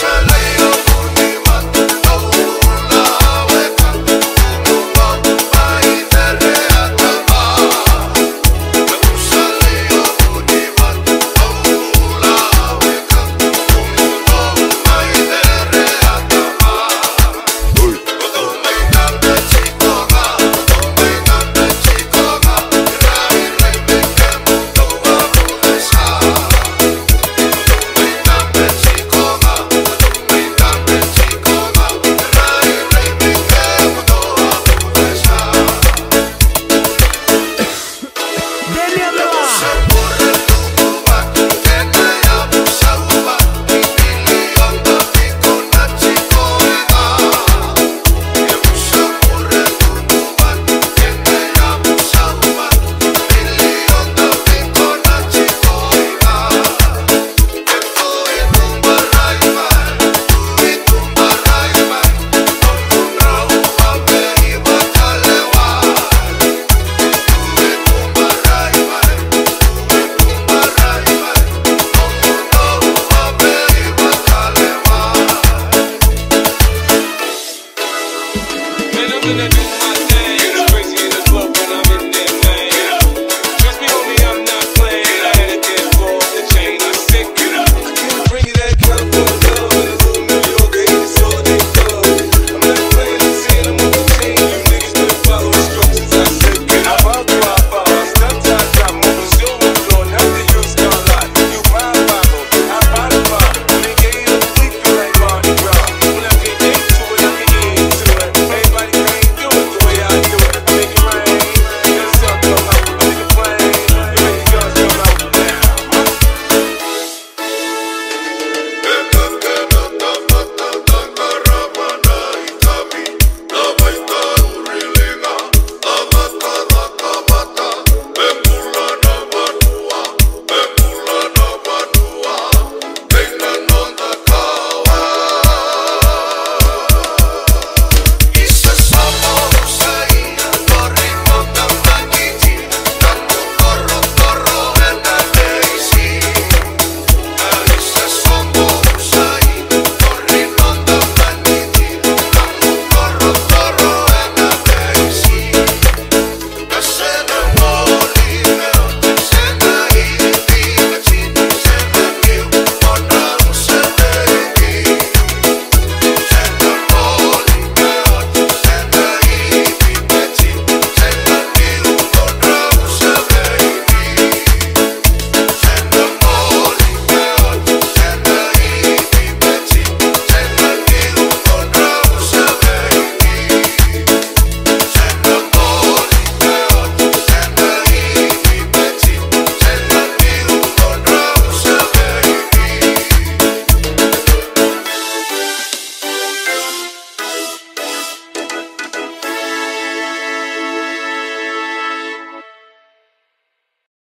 shine like what will I do?